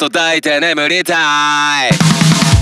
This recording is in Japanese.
と抱いて眠りたい。